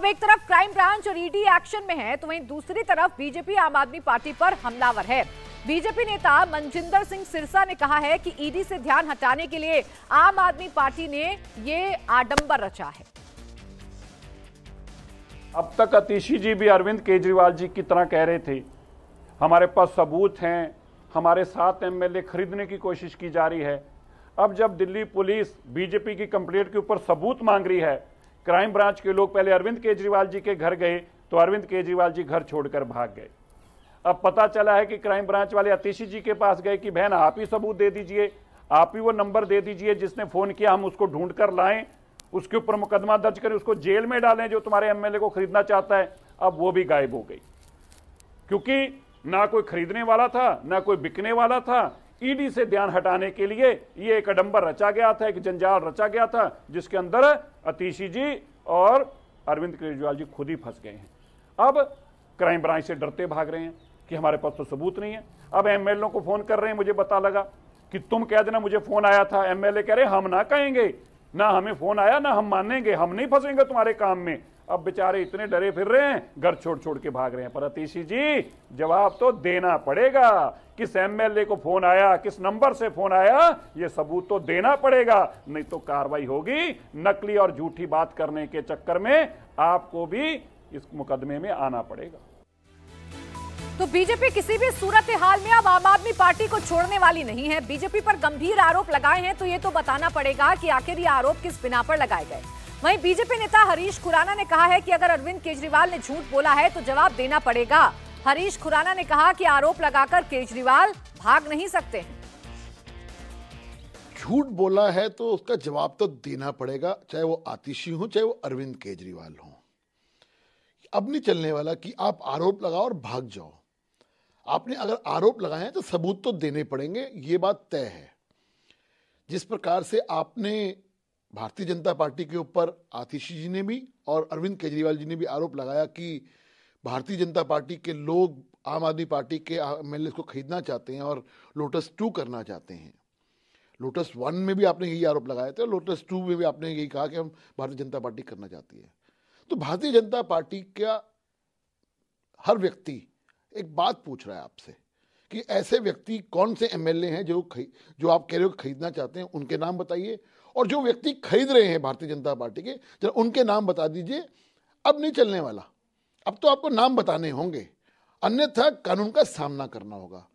अब एक तरफ़ क्राइम ब्रांच और ईडी एक्शन में है तो वहीं दूसरी तरफ़ बीजेपी आम आदमी पार्टी पर हमलावर है। बीजेपी नेता मनजिंदर सिंह सिरसा ने कहा है कि ईडी से ध्यान हटाने के लिए आम आदमी पार्टी ने ये आडंबर रचा है। अब तक अतीशी जी भी अरविंद केजरीवाल जी की तरह कह रहे थे, हमारे पास सबूत हैं, हमारे सात एमएलए खरीदने की कोशिश की जा रही है। अब जब दिल्ली पुलिस बीजेपी की कंप्लेंट के ऊपर सबूत मांग रही है क्राइम ब्रांच के लोग पहले अरविंद केजरीवाल जी के घर गए तो अरविंद केजरीवाल जी घर छोड़कर भाग गए। अब पता चला है कि क्राइम ब्रांच वाले अतिशी जी के पास गए कि, बहन, आप ही सबूत दे दीजिए, आप ही वो नंबर दे दीजिए जिसने फ़ोन किया, हम उसको ढूंढ कर लाएँ, उसके ऊपर मुकदमा दर्ज करें, उसको जेल में डालें, जो तुम्हारे एमएलए को खरीदना चाहता है। अब वो भी गायब हो गई। क्योंकि ना कोई खरीदने वाला था, ना कोई बिकने वाला था ईडी से ध्यान हटाने के लिए ये एक अडंबर रचा गया था, एक जंजाल रचा गया था, जिसके अंदर अतीशी जी और अरविंद केजरीवाल जी खुद ही फंस गए हैं। अब क्राइम ब्रांच से डरते भाग रहे हैं कि हमारे पास तो सबूत नहीं है। अब एमएलए को फ़ोन कर रहे हैं, मुझे पता लगा कि तुम कह देना, मुझे फ़ोन आया था। एमएलए कह रहे, हम ना कहेंगे, ना हमें फ़ोन आया, ना हम मानेंगे, हम नहीं फंसेंगे तुम्हारे काम में। अब बेचारे इतने डरे फिर रहे हैं, घर छोड़ छोड़ के भाग रहे हैं। पर अतीशी जी, जवाब तो देना पड़ेगा। किस एमएलए को फ़ोन आया, किस नंबर से फ़ोन आया, ये सबूत तो देना पड़ेगा। नहीं तो कार्रवाई होगी। नकली और झूठी बात करने के चक्कर में आपको भी इस मुकदमे में आना पड़ेगा। तो बीजेपी किसी भी सूरत हाल में अब आम आदमी पार्टी को छोड़ने वाली नहीं है। बीजेपी पर गंभीर आरोप लगाए हैं तो ये तो बताना पड़ेगा कि आखिर ये आरोप किस बिना पर लगाए गए। वहीं बीजेपी नेता हरीश खुराना ने कहा है कि अगर अरविंद केजरीवाल ने झूठ बोला है तो जवाब देना पड़ेगा। हरीश खुराना ने कहा कि आरोप लगाकर केजरीवाल भाग नहीं सकते। झूठ बोला है तो उसका जवाब तो देना पड़ेगा, चाहे वो आतिशी हो, चाहे वो अरविंद केजरीवाल हो। अब नहीं चलने वाला कि आप आरोप लगाओ और भाग जाओ। आपने अगर आरोप लगाए हैं तो सबूत तो देने पड़ेंगे, ये बात तय है। जिस प्रकार से आपने भारतीय जनता पार्टी के ऊपर आतिशी जी ने भी और अरविंद केजरीवाल जी ने भी आरोप लगाया कि भारतीय जनता पार्टी के लोग आम आदमी पार्टी के एम को खरीदना चाहते हैं और लोटस टू करना चाहते हैं। लोटस वन में भी आपने यही आरोप लगाया था लोटस टू में भी आपने यही कहा कि हम भारतीय जनता पार्टी करना चाहती है। तो भारतीय जनता पार्टी का हर व्यक्ति एक बात पूछ रहा है आपसे कि ऐसे व्यक्ति कौन से एमएलए हैं जो जो आप कह रहे हो खरीदना चाहते हैं, उनके नाम बताइए। और जो व्यक्ति खरीद रहे हैं भारतीय जनता पार्टी के, जरा उनके नाम बता दीजिए। अब नहीं चलने वाला। अब तो आपको नाम बताने होंगे। अन्यथा कानून का सामना करना होगा।